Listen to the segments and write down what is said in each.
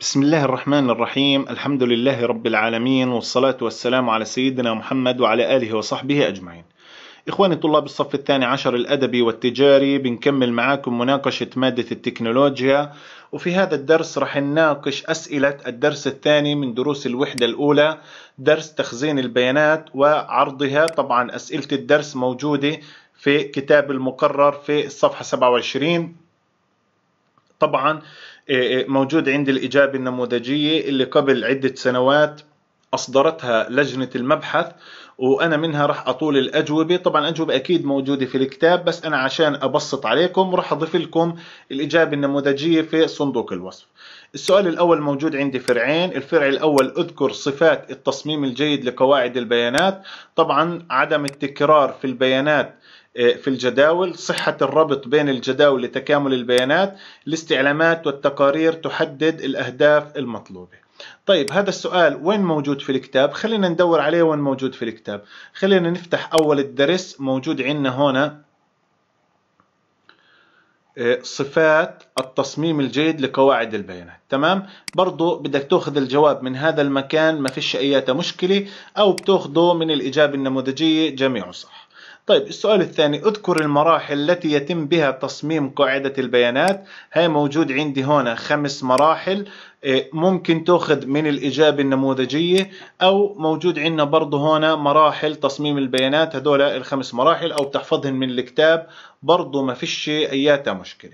بسم الله الرحمن الرحيم. الحمد لله رب العالمين والصلاة والسلام على سيدنا محمد وعلى آله وصحبه أجمعين. إخواني طلاب الصف الثاني عشر الأدبي والتجاري بنكمل معاكم مناقشة مادة التكنولوجيا. وفي هذا الدرس رح نناقش أسئلة الدرس الثاني من دروس الوحدة الأولى درس تخزين البيانات وعرضها. طبعا أسئلة الدرس موجودة في كتاب المقرر في الصفحة 27 طبعا موجود عندي الإجابة النموذجية اللي قبل عدة سنوات أصدرتها لجنة المبحث وأنا منها راح أطول الأجوبة. طبعا الأجوبة أكيد موجودة في الكتاب بس أنا عشان أبسط عليكم راح أضيف لكم الإجابة النموذجية في صندوق الوصف. السؤال الأول موجود عندي فرعين الفرع الأول أذكر صفات التصميم الجيد لقواعد البيانات. طبعا عدم التكرار في البيانات في الجداول صحة الربط بين الجداول لتكامل البيانات الاستعلامات والتقارير تحدد الأهداف المطلوبة. طيب هذا السؤال وين موجود في الكتاب؟ خلينا ندور عليه وين موجود في الكتاب. خلينا نفتح أول الدرس موجود عندنا هنا آه، صفات التصميم الجيد لقواعد البيانات. تمام؟ برضو بدك تأخذ الجواب من هذا المكان ما فيش أي مشكلة أو بتأخذه من الإجابة النموذجية جميعه صح. طيب السؤال الثاني اذكر المراحل التي يتم بها تصميم قاعدة البيانات. هاي موجود عندي هنا خمس مراحل إيه، ممكن تأخذ من الإجابة النموذجية أو موجود عندنا برضه هنا مراحل تصميم البيانات. هذول الخمس مراحل أو بتحفظهن من الكتاب برضه ما فيش أياتها مشكلة.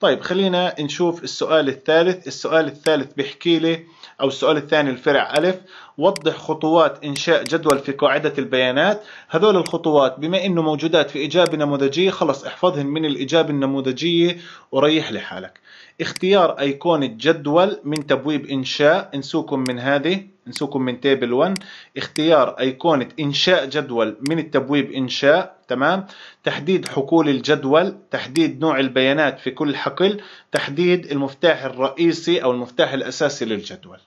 طيب خلينا نشوف السؤال الثالث. السؤال الثالث بيحكي لي أو السؤال الثاني الفرع ألف. وضح خطوات إنشاء جدول في قاعدة البيانات. هذول الخطوات بما إنه موجودات في إجابة نموذجية خلص احفظهن من الإجابة النموذجية وريح لحالك. اختيار أيقونة جدول من تبويب إنشاء. انسوكم من هذه. انسوكم من تيبل 1 اختيار أيقونة إنشاء جدول من التبويب إنشاء تمام. تحديد حقول الجدول تحديد نوع البيانات في كل حقل تحديد المفتاح الرئيسي أو المفتاح الأساسي للجدول.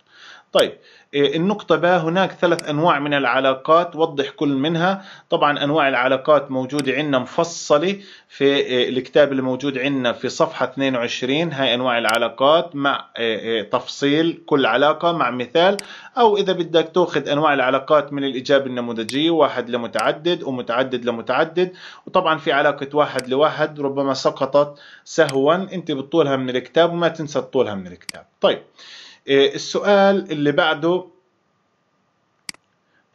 طيب النقطة ب هناك ثلاث أنواع من العلاقات وضح كل منها. طبعا أنواع العلاقات موجودة عندنا مفصلة في إيه، الكتاب اللي موجود عندنا في صفحة 22 هاي أنواع العلاقات مع إيه، تفصيل كل علاقة مع مثال. أو إذا بدك تأخذ أنواع العلاقات من الإجابة النموذجية واحد لمتعدد ومتعدد لمتعدد. وطبعا في علاقة واحد لواحد ربما سقطت سهوا أنت بتطولها من الكتاب وما تنسى تطولها من الكتاب. طيب. إيه، السؤال اللي بعده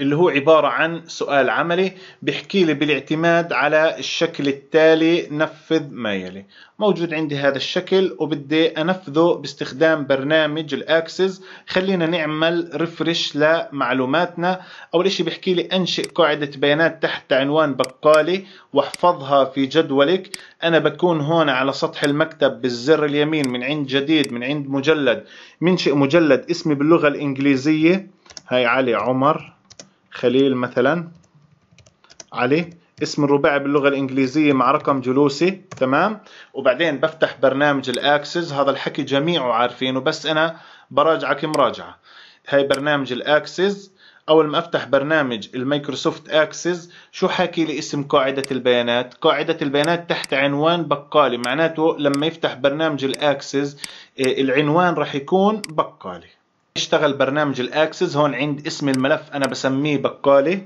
اللي هو عبارة عن سؤال عملي بيحكي لي بالاعتماد على الشكل التالي نفذ ما يلي. موجود عندي هذا الشكل وبدي أنفذه باستخدام برنامج الأكسس. خلينا نعمل ريفرش لمعلوماتنا. أول شيء بيحكي لي أنشئ قاعدة بيانات تحت عنوان بقالي واحفظها في جدولك. أنا بكون هون على سطح المكتب بالزر اليمين من عند جديد من عند مجلد. منشئ مجلد اسمي باللغة الإنجليزية. هاي علي عمر. خليل مثلا. علي اسم الرباعي باللغة الإنجليزية مع رقم جلوسي. تمام. وبعدين بفتح برنامج الأكسس. هذا الحكي جميعه عارفينه بس أنا براجعك مراجعة. هاي برنامج ال Access. أول ما أفتح برنامج ال Microsoft Access شو حاكي لي اسم قاعدة البيانات؟ قاعدة البيانات تحت عنوان بقالي. معناته لما يفتح برنامج ال Access إيه، العنوان راح يكون بقالي. اشتغل برنامج ال Access هون عند اسم الملف أنا بسميه بقالي.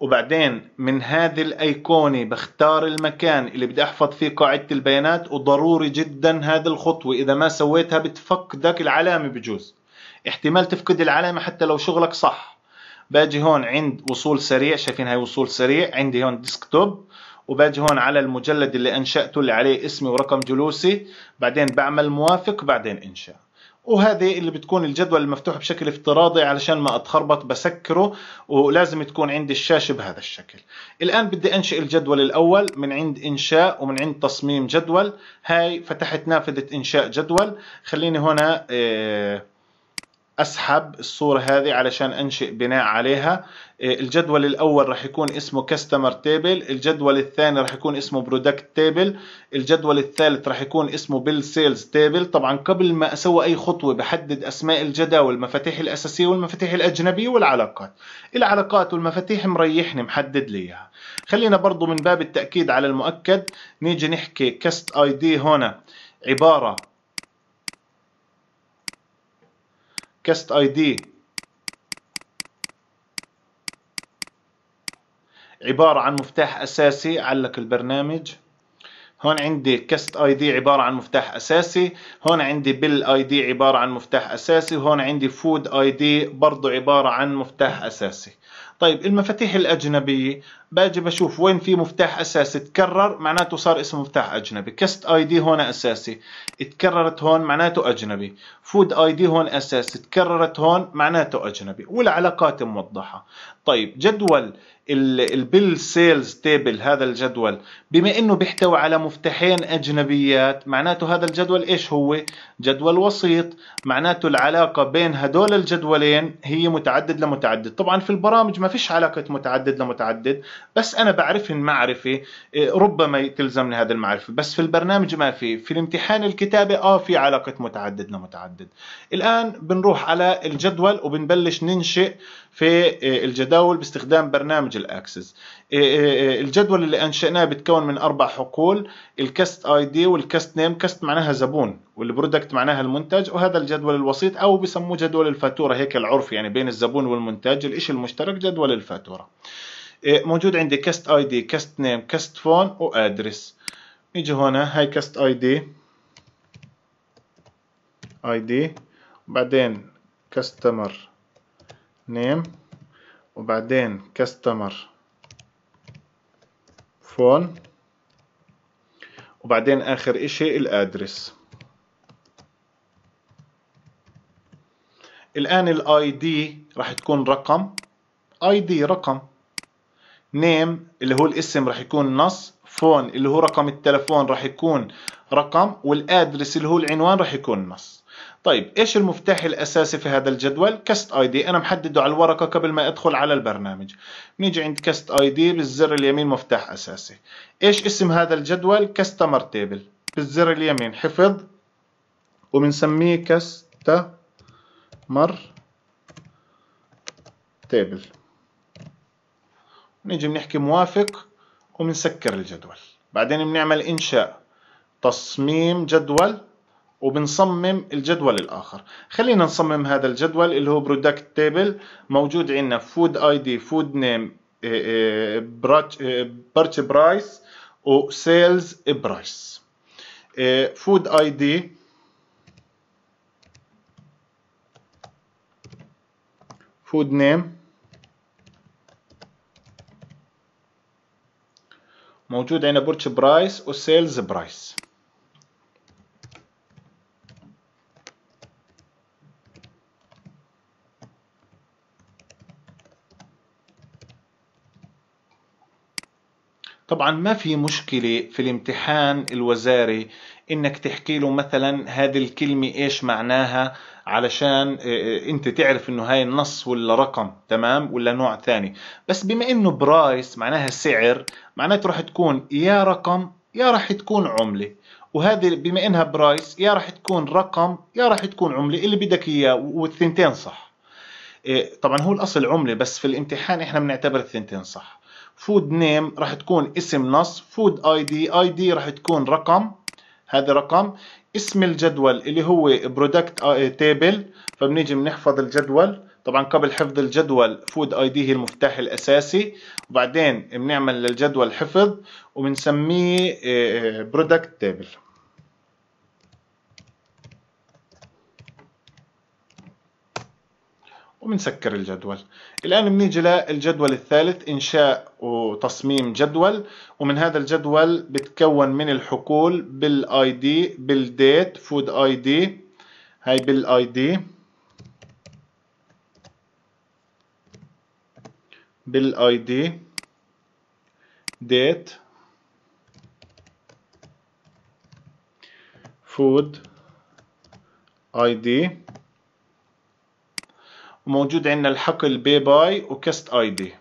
وبعدين من هذه الأيقونة بختار المكان اللي بدي أحفظ فيه قاعدة البيانات وضروري جدا هذه الخطوة. إذا ما سويتها بتفقدك العلامة بجوز. احتمال تفقد العلامة حتى لو شغلك صح. باجي هون عند وصول سريع شايفين هاي وصول سريع؟ عندي هون ديسكتوب وباجي هون على المجلد اللي أنشأته اللي عليه اسمي ورقم جلوسي. بعدين بعمل موافق بعدين إنشاء. وهذه اللي بتكون الجدول المفتوح بشكل افتراضي علشان ما أتخربط بسكره ولازم تكون عندي الشاشة بهذا الشكل. الآن بدي أنشئ الجدول الأول من عند إنشاء ومن عند تصميم جدول. هاي فتحت نافذة إنشاء جدول. خليني هنا آه أسحب الصورة هذه علشان أنشئ بناء عليها. إيه، الجدول الأول راح يكون اسمه customer table الجدول الثاني راح يكون اسمه product table الجدول الثالث راح يكون اسمه bill sales table طبعا قبل ما أسوي أي خطوة بحدد أسماء الجداول المفاتيح الأساسية والمفاتيح الأجنبية والعلاقات. العلاقات والمفاتيح مريحني محدد لي إياها. خلينا برضو من باب التأكيد على المؤكد نيجي نحكي cust ID هنا. عبارة cust ID. عبارة عن مفتاح أساسي علق البرنامج. هون عندي cust ID عبارة عن مفتاح أساسي هون عندي bill ID عبارة عن مفتاح أساسي وهون عندي food ID برضو عبارة عن مفتاح أساسي. طيب المفاتيح الأجنبية باجي بشوف وين في مفتاح أساسي تكرر معناته صار اسمه مفتاح أجنبي. cust ID هون أساسي اتكررت هون معناته أجنبي. food ID هون أساسي تكررت هون معناته أجنبي. والعلاقات موضحة. طيب جدول ال bill sales table هذا الجدول. بما إنه بيحتوي على مفتاحين أجنبيات معناته هذا الجدول إيش هو؟ جدول وسيط. معناته العلاقة بين هدول الجدولين هي متعدد لمتعدد. طبعا في البرامج ما فيش علاقة متعدد لمتعدد بس أنا بعرفهن معرفة إيه، ربما تلزمني هذا المعرفة. بس في البرنامج ما في. في الامتحان الكتابة آه في علاقة متعدد لمتعدد. الآن بنروح على الجدول وبنبلش ننشئ في إيه، الجداول باستخدام برنامج الاكسس إيه، الجدول اللي أنشأناه بتكون من أربع حقول ال cust ID وال cust name cust معناها زبون وال product معناها المنتج وهذا الجدول الوسيط أو بسموه جدول الفاتورة. هيك العرف يعني بين الزبون والمنتج الشيء المشترك جدول الفاتورة. إيه، موجود عندي cust ID cust name cust phone و address نيجي هنا هاي cust ID ID وبعدين customer name وبعدين customer phone وبعدين آخر إشي ال address. الآن ال ID راح تكون رقم. ID رقم. name اللي هو الاسم راح يكون نص. phone اللي هو رقم التلفون راح يكون رقم. وال address اللي هو العنوان راح يكون نص. طيب إيش المفتاح الأساسي في هذا الجدول؟ cust ID. أنا محدده على الورقة قبل ما أدخل على البرنامج. بنيجي عند cust ID بالزر اليمين مفتاح أساسي. إيش اسم هذا الجدول؟ customer table. بالزر اليمين حفظ. وبنسميه customer table. نيجي بنحكي موافق وبنسكر الجدول. بعدين بنعمل إنشاء تصميم جدول. وبنصمم الجدول الآخر. خلينا نصمم هذا الجدول اللي هو product table موجود عندنا food ID food name purchase price و sales price food ID food name موجود عندنا purchase price و sales price طبعا ما في مشكلة في الامتحان الوزاري إنك تحكي له مثلا هذه الكلمة إيش معناها علشان آه، آه، أنت تعرف إنه هاي النص ولا رقم تمام؟ ولا نوع ثاني. بس بما إنه Price معناها سعر معناته راح تكون يا رقم يا راح تكون عملة. وهذه بما إنها Price يا راح تكون رقم يا راح تكون عملة. اللي بدك إياه والثنتين صح. آه، طبعا هو الأصل عملة بس في الامتحان إحنا بنعتبر الثنتين صح. Food Name راح تكون اسم نص. Food ID ID راح تكون رقم. هذا رقم. اسم الجدول اللي هو Product Table فبنيجي بنحفظ الجدول. طبعا قبل حفظ الجدول Food ID هي المفتاح الأساسي. وبعدين بنعمل للجدول حفظ وبنسميه Product Table وبنسكر الجدول. الآن بنيجي للجدول الثالث إنشاء وتصميم جدول. ومن هذا الجدول بتكون من الحقول Bill ID Bill Date Food ID. هاي Bill ID. Bill ID. Date Food ID. وموجود عندنا الحقل Pay By و Cust ID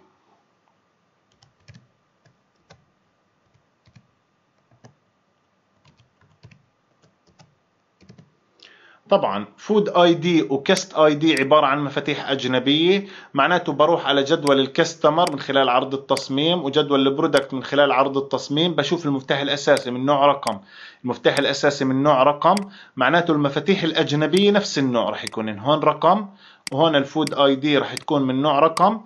طبعا Food ID و Cust ID عبارة عن مفاتيح أجنبية معناته بروح على جدول ال Customer من خلال عرض التصميم وجدول ال Product من خلال عرض التصميم بشوف المفتاح الأساسي من نوع رقم. المفتاح الأساسي من نوع رقم معناته المفاتيح الأجنبية نفس النوع راح يكون هون رقم وهون ال Food ID راح تكون من نوع رقم.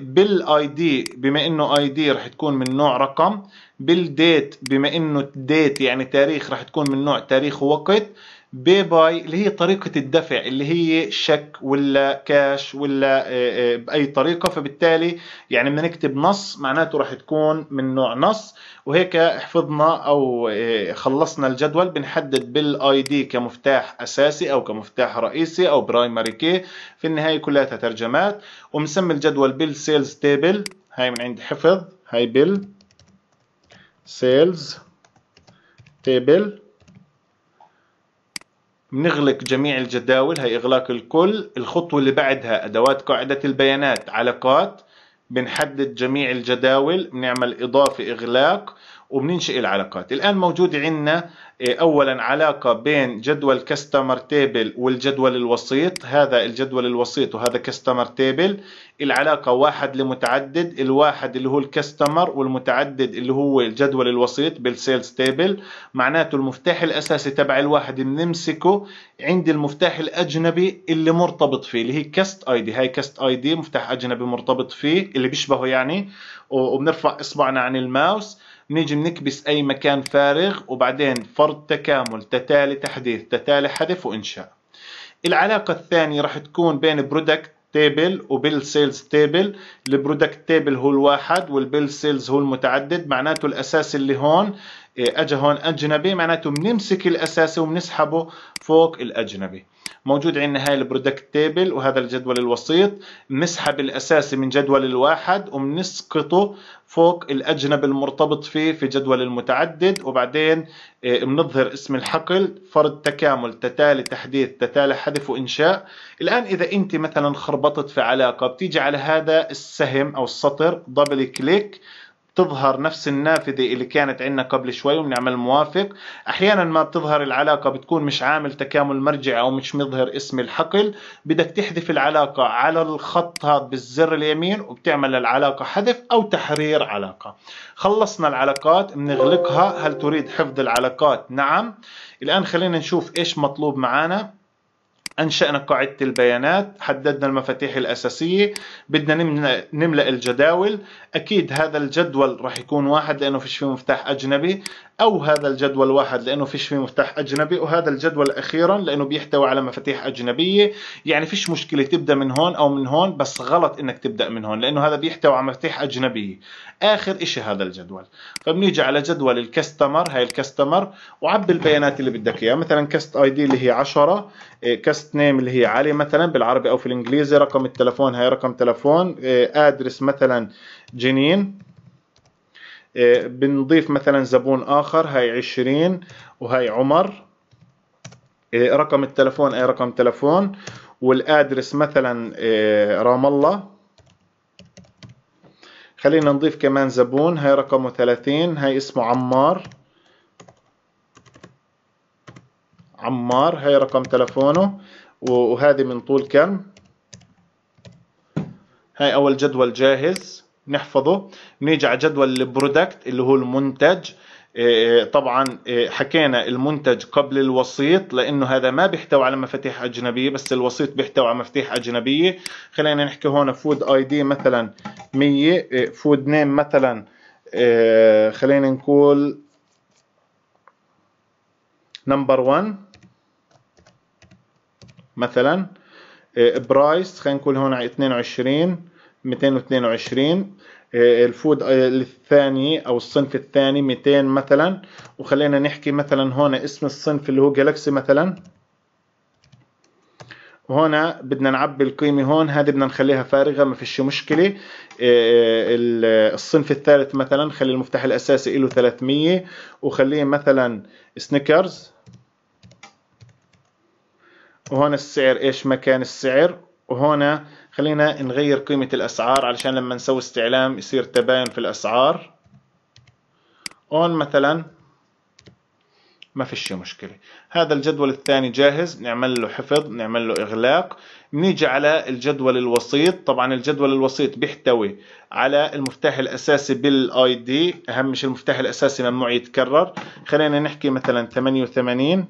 Bill ID بما إنه ID راح تكون من نوع رقم. Bill Date بما إنه Date يعني تاريخ راح تكون من نوع تاريخ ووقت. Pay By اللي هي طريقة الدفع اللي هي شيك ولا كاش ولا آه، آه، بأي طريقة. فبالتالي يعني بدنا نكتب نص معناته راح تكون من نوع نص وهيك حفظنا أو آه، خلصنا الجدول. بنحدد Bill ID كمفتاح أساسي أو كمفتاح رئيسي أو Primary Key في النهاية كلها ترجمات. وبنسمي الجدول Bill Sales Table هاي من عند حفظ. هاي Bill Sales Table بنغلق جميع الجداول هي إغلاق الكل. الخطوة اللي بعدها أدوات قاعدة البيانات علاقات بنحدد جميع الجداول بنعمل إضافة إغلاق وبننشئ العلاقات. الآن موجود عندنا إيه، اولا علاقة بين جدول Customer Table والجدول الوسيط. هذا الجدول الوسيط وهذا Customer Table العلاقة واحد لمتعدد الواحد اللي هو ال Customer والمتعدد اللي هو الجدول الوسيط Bill Sales Table معناته المفتاح الأساسي تبع الواحد بنمسكه عند المفتاح الأجنبي اللي مرتبط فيه اللي هي Cust ID هاي Cust ID مفتاح أجنبي مرتبط فيه اللي بيشبهه يعني. وبنرفع إصبعنا عن الماوس. نيجي نكبس أي مكان فارغ وبعدين فرض تكامل تتالي تحديث تتالي حذف وإنشاء. العلاقة الثانية راح تكون بين Product Table و Bill Sales Table ال Product Table هو الواحد وال Bill Sales هو المتعدد. معناته الأساس اللي هون إيه، اجى هون أجنبي معناته بنمسك الاساسي وبنسحبه فوق الأجنبي. موجود عندنا هاي ال Product Table وهذا الجدول الوسيط. بنسحب الأساسي من جدول الواحد وبنسقطه فوق الاجنبي المرتبط فيه في جدول المتعدد. وبعدين بنظهر اسم الحقل فرض تكامل تتالي تحديث تتالي حذف وإنشاء. الآن إذا أنت مثلا خربطت في علاقة بتيجي على هذا السهم أو السطر دبل كليك تظهر نفس النافذة اللي كانت عندنا قبل شوي وبنعمل موافق. أحيانا ما بتظهر العلاقة بتكون مش عامل تكامل مرجع أو مش مظهر اسم الحقل. بدك تحذف العلاقة على الخط هذا بالزر اليمين وبتعمل العلاقة حذف أو تحرير علاقة. خلصنا العلاقات بنغلقها هل تريد حفظ العلاقات؟ نعم. الآن خلينا نشوف إيش مطلوب معانا. أنشأنا قاعدة البيانات حددنا المفاتيح الأساسية بدنا نملأ الجداول. أكيد هذا الجدول راح يكون واحد لأنه فيش فيه مفتاح أجنبي أو هذا الجدول واحد لأنه فيش فيه مفتاح أجنبي وهذا الجدول أخيرا لأنه بيحتوي على مفاتيح أجنبية. يعني فيش مشكلة تبدأ من هون أو من هون بس غلط إنك تبدأ من هون لأنه هذا بيحتوي على مفاتيح أجنبية. آخر إشي هذا الجدول. فبنيجي على جدول ال Customer هاي ال Customer وعبي البيانات اللي بدك إياها مثلا Cust ID اللي هي 10 Cust Name اللي هي علي مثلا بالعربي أو في الإنجليزي رقم التلفون هاي رقم تلفون Address مثلا جنين. إيه، بنضيف مثلا زبون آخر هاي 20 وهاي عمر. إيه، رقم التلفون أي رقم تلفون. والآدرس مثلا إيه، رام الله. خلينا نضيف كمان زبون هاي رقمه 30 هاي اسمه عمار. عمار هاي رقم تلفونه. وهذه من طول كم؟ هاي أول جدول جاهز. نحفظه. نيجي على جدول ال Product اللي هو المنتج. إيه، طبعا إيه، حكينا المنتج قبل الوسيط لأنه هذا ما بيحتوي على مفاتيح أجنبية بس الوسيط بيحتوي على مفاتيح أجنبية. خلينا نحكي هون Food ID مثلا 100 Food Name مثلا إيه، خلينا نقول number 1 مثلا Price خلينا نقول هون 22 222 آه، الفود آه، الثاني أو الصنف الثاني 200 مثلا. وخلينا نحكي مثلا هون اسم الصنف اللي هو جالكسي مثلا. وهنا بدنا نعبي القيمة هون هذه بدنا نخليها فارغة ما فيش مشكلة. آه، الصنف الثالث مثلا خلي المفتاح الأساسي له 300 وخليه مثلا سنيكرز وهون السعر إيش مكان السعر؟ وهنا خلينا نغير قيمة الأسعار علشان لما نسوي استعلام يصير تباين في الأسعار. هون مثلا ما فيش مشكلة. هذا الجدول الثاني جاهز نعمل له حفظ نعمل له إغلاق. بنيجي على الجدول الوسيط. طبعا الجدول الوسيط بيحتوي على المفتاح الأساسي بالاي دي أهم شيء المفتاح الأساسي ممنوع يتكرر. خلينا نحكي مثلا 88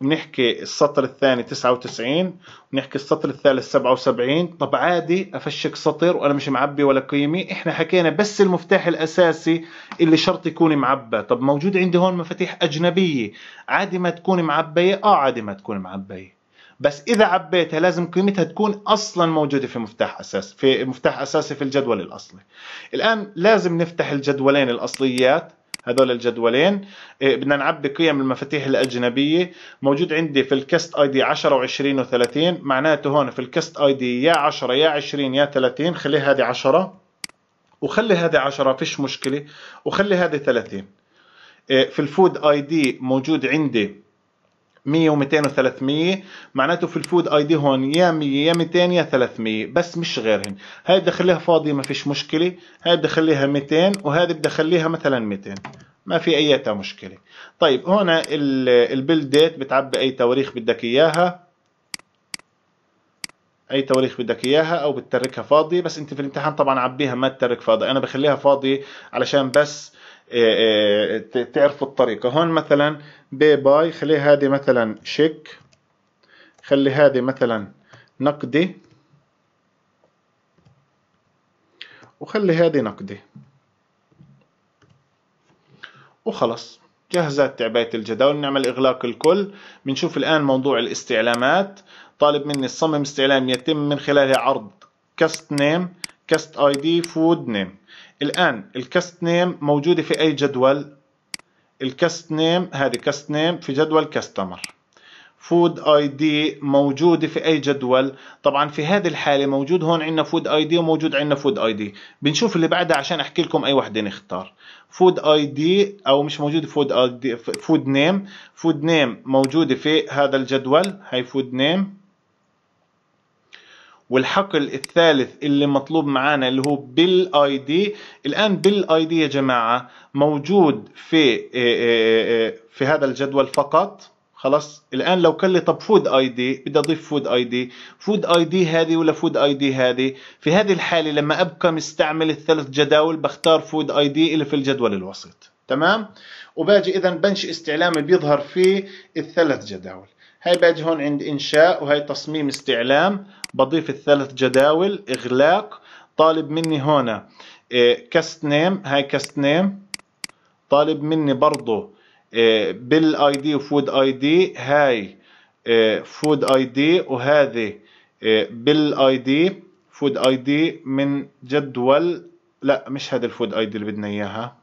ونحكي السطر الثاني 99 ونحكي السطر الثالث 77 طب عادي أفشك سطر وأنا مش معبي ولا قيمي. إحنا حكينا بس المفتاح الأساسي اللي شرط يكون معبى. طب موجود عندي هون مفاتيح أجنبية. عادي ما تكون معبية؟ آه عادي ما تكون معبية. بس إذا عبيتها لازم قيمتها تكون أصلا موجودة في مفتاح اساسي في مفتاح أساسي في الجدول الأصلي. الآن لازم نفتح الجدولين الأصليات. هذول الجدولين. إيه بدنا نعبي قيم المفاتيح الأجنبية. موجود عندي في ال Cust ID 10 و20 و30 معناته هون في ال Cust ID يا 10 يا 20 يا 30 خلي هذه 10 وخلي هذه 10 فيش مشكلة. وخلي هذه 30 إيه في ال Food ID موجود عندي 100 و200 و300 معناته في ال Food ID هون يا 100 يا 200 يا 300 بس مش غيرهن. هاي بدي اخليها فاضية ما فيش مشكلة. هاي بدي اخليها 200 وهذه بدي اخليها مثلا 200 ما في أي مشكلة. طيب هون ال Bill Date بتعبي أي تواريخ بدك إياها. أي تواريخ بدك إياها أو بتتركها فاضية بس أنت في الامتحان طبعا عبيها ما تترك فاضي أنا بخليها فاضية علشان بس تعرفوا الطريقة. هون مثلا Pay By خلي هذه مثلا شيك خلي هذه مثلا نقدي وخلي هذه نقدي. وخلص. جهزت تعبئة الجداول. نعمل إغلاق الكل. بنشوف الآن موضوع الاستعلامات. طالب مني أصمم استعلام يتم من خلالها عرض cust name cust ID food name الآن ال cust name موجودة في أي جدول؟ ال cust name هذه cust name في جدول customer food ID موجودة في أي جدول؟ طبعا في هذه الحالة موجود هون عندنا food ID وموجود عندنا food ID بنشوف اللي بعدها عشان أحكي لكم أي وحدة نختار. food ID أو مش موجودة food ID food name food name موجودة في هذا الجدول. هاي food name والحقل الثالث اللي مطلوب معانا اللي هو bill ID الآن bill ID يا جماعة موجود في آه، آه، آه، في هذا الجدول فقط. خلاص؟ الآن لو كان لي طب food ID بدي أضيف food ID food ID هذه ولا food ID هذه؟ في هذه الحالة لما أبقى مستعمل الثلاث جداول بختار food ID اللي في الجدول الوسيط. تمام؟ وباجي اذا بنشئ استعلامي بيظهر في الثلاث جداول. هاي باجي هون عند إنشاء وهي تصميم استعلام بضيف الثلاث جداول إغلاق طالب مني هنا cust name هاي cust name طالب مني برضو bill ID و food ID هاي food ID وهذه bill ID food ID من جدول لا مش هذا ال food ID اللي بدنا إياها.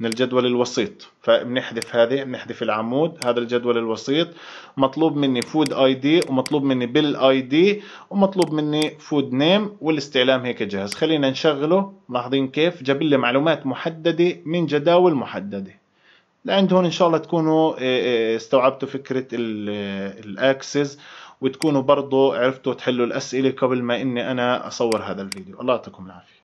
من الجدول الوسيط. فبنحذف هذه بنحذف العمود هذا الجدول الوسيط. مطلوب مني food ID ومطلوب مني bill ID ومطلوب مني food name والاستعلام هيك جاهز. خلينا نشغله. لاحظين كيف؟ جاب لي معلومات محددة من جداول محددة. لعند هون إن شاء الله تكونوا آه، آه، استوعبتوا فكرة ال Access وتكونوا برضو عرفتوا تحلوا الأسئلة قبل ما إني أنا أصور هذا الفيديو. الله يعطيكم العافية.